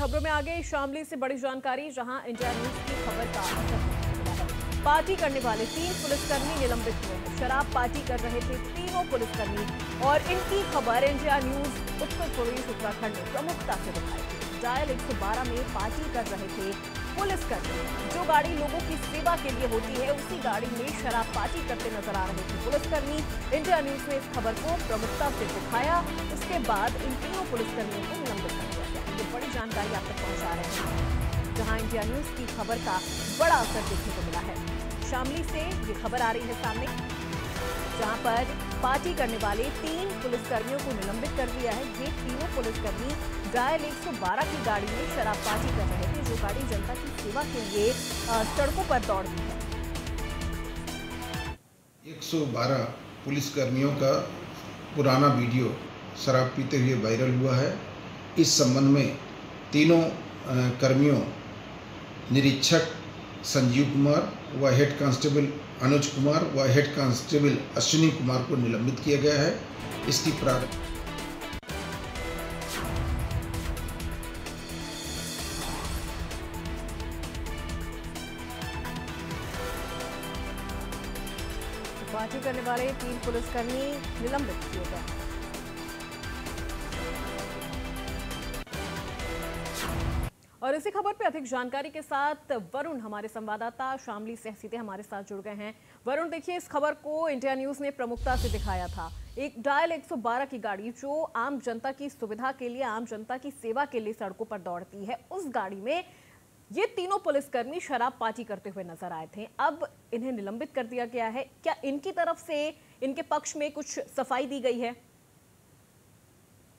खबरों में आगे। शामली से बड़ी जानकारी, जहाँ इंडिया न्यूज़ की खबर का। पार्टी करने वाले तीन पुलिसकर्मी निलंबित हुए। शराब पार्टी कर रहे थे तीनों पुलिसकर्मी और इनकी खबर इंडिया न्यूज़, उत्तर प्रदेश, उत्तराखंड ने प्रमुखता से दिखाई डायल 112 में पार्टी कर रहे थे पुलिसकर्मी। जो गाड़ी लोगों की सेवा के लिए होती है, उसी गाड़ी में शराब पार्टी करते नज़र आ रहे थे पुलिसकर्मी। इंडिया न्यूज़ ने इस खबर को प्रमुखता से दिखाया। उसके बाद इन तीनों पुलिसकर्मियों को निलंबित कर जानकारी आप तक पहुँचा रहे हैं। जहाँ इंडिया न्यूज़ की खबर का बड़ा असर देखने को मिला है। शामली से ये खबर आ रही है सामने, जहाँ पर पार्टी करने वाले तीन पुलिसकर्मियों को निलंबित कर दिया है। ये तीनों पुलिसकर्मी डायल 112 की गाड़ी में शराब पार्टी कर रहे थे, जो गाड़ी जनता की सेवा के लिए सड़कों पर दौड़ती है। 112 पुलिसकर्मियों का पुराना वीडियो शराब पीते हुए वायरल हुआ है। इस संबंध में तीनों कर्मियों, निरीक्षक संजीव कुमार व हेड कांस्टेबल अनुज कुमार व हेड कांस्टेबल अश्विनी कुमार को निलंबित किया गया है। इसकी प्रारंभ पार्टी करने वाले तीन पुलिसकर्मी निलंबित किए गए और इसी खबर पे अधिक जानकारी के साथ वरुण, हमारे संवाददाता शामली से सीधे हमारे साथ जुड़ गए हैं। वरुण, देखिए, इस खबर को इंडिया न्यूज़ ने प्रमुखता से दिखाया था। एक डायल 112 की गाड़ी जो आम जनता की सुविधा के लिए, आम जनता की सेवा के लिए सड़कों पर दौड़ती है, उस गाड़ी में ये तीनों पुलिसकर्मी शराब पार्टी करते हुए नज़र आए थे। अब इन्हें निलंबित कर दिया गया है। क्या इनकी तरफ़ से इनके पक्ष में कुछ सफ़ाई दी गई है?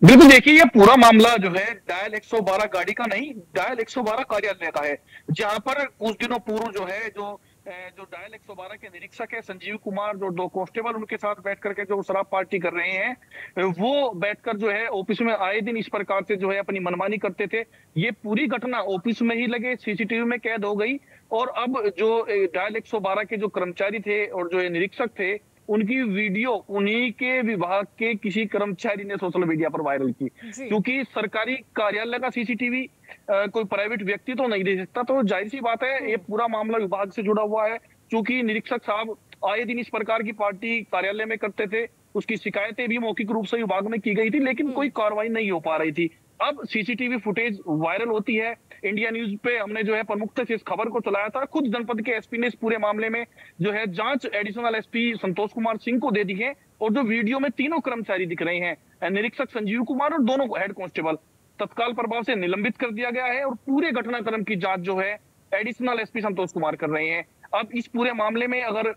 बिल्कुल देखिए, ये पूरा मामला जो है डायल 112 गाड़ी का नहीं डायल 112 कार्यालय का है, जहाँ पर कुछ दिनों पूर्व जो है, जो जो डायल 112 के निरीक्षक है, संजीव कुमार, जो दो कांस्टेबल उनके साथ बैठ करके जो शराब पार्टी कर रहे हैं, वो बैठकर जो है ऑफ़िस में आए दिन इस प्रकार से जो है, अपनी मनमानी करते थे। ये पूरी घटना ऑफ़िस में ही लगे सीसीटीवी में कैद हो गई, और अब जो डायल 112 के जो कर्मचारी थे, और जो निरीक्षक थे उनकी वीडियो उन्हीं के विभाग के किसी कर्मचारी ने सोशल मीडिया पर वायरल की। क्योंकि सरकारी कार्यालय का सीसीटीवी कोई प्राइवेट व्यक्ति तो नहीं दे सकता तो ज़ाहिर सी बात है ये पूरा मामला विभाग से जुड़ा हुआ है। क्योंकि निरीक्षक साहब आए दिन इस प्रकार की पार्टी कार्यालय में करते थे उसकी शिकायतें भी मौखिक रूप से विभाग में की गई थी लेकिन कोई कार्रवाई नहीं हो पा रही थी। अब सीसीटीवी फुटेज वायरल होती है। इंडिया न्यूज़ पे हमने जो है प्रमुखता से इस खबर को चलाया था। खुद जनपद के एसपी ने इस पूरे मामले में जो है जाँच एडिशनल एसपी संतोष कुमार सिंह को दे दी है और जो वीडियो में तीनों कर्मचारी दिख रहे हैं, निरीक्षक संजीव कुमार और दोनों हेड कांस्टेबल, तत्काल प्रभाव से निलंबित कर दिया गया है और पूरे घटनाक्रम की जाँच जो है एडिशनल एसपी संतोष कुमार कर रहे हैं। अब इस पूरे मामले में अगर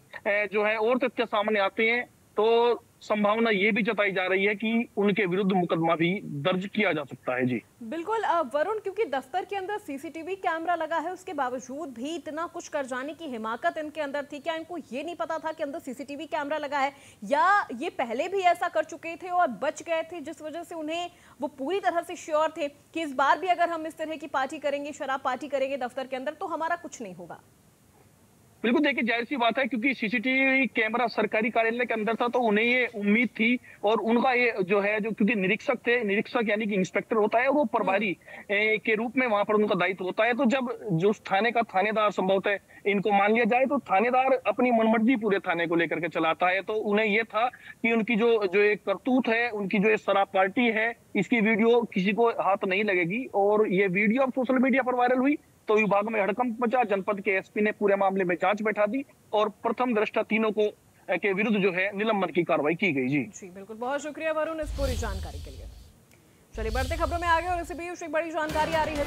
जो है और तथ्य सामने आते हैं तो संभावना ये भी जताई जा रही है कि उनके विरुद्ध मुकदमा भी दर्ज किया जा सकता है, जी। बिल्कुल वरुण, क्योंकि दफ्तर के अंदर सीसीटीवी कैमरा लगा है, उसके बावजूद भी इतना कुछ कर जाने की हिमाकत इनके अंदर थी। क्या इनको ये नहीं पता था कि अंदर सीसीटीवी कैमरा लगा है? या ये पहले भी ऐसा कर चुके थे और बच गए थे, जिस वजह से उन्हें वो पूरी तरह से श्योर थे कि इस बार भी अगर हम इस तरह की पार्टी करेंगे, शराब पार्टी करेंगे दफ्तर के अंदर तो हमारा कुछ नहीं होगा। बिल्कुल देखिए ज़ाहिर सी बात है, क्योंकि सीसीटीवी कैमरा सरकारी कार्यालय के अंदर था तो उन्हें ये उम्मीद थी और उनका ये जो है, जो क्योंकि निरीक्षक थे, निरीक्षक यानी कि इंस्पेक्टर होता है, वो प्रभारी के रूप में वहाँ पर उनका दायित्व होता है। तो जब जो थाने का थानेदार संभवतः इनको मान लिया जाए तो थानेदार अपनी मनमर्जी पूरे थाने को लेकर के चलाता है। तो उन्हें ये था कि उनकी जो जो एक करतूत है, उनकी जो ये शराब पार्टी है इसकी वीडियो किसी को हाथ नहीं लगेगी। और ये वीडियो अब सोशल मीडिया पर वायरल हुई तो विभाग में हड़कंप मचा, जनपद के एसपी ने पूरे मामले में जाँच बैठा दी और प्रथम दृष्टा तीनों को के विरुद्ध जो है निलंबन की कार्रवाई की गई। जी। जी, बिल्कुल। बहुत शुक्रिया वरुण इस पूरी जानकारी के लिए। चलिए, बढ़ते खबरों में आगे और इसी बीच एक बड़ी जानकारी आ रही है।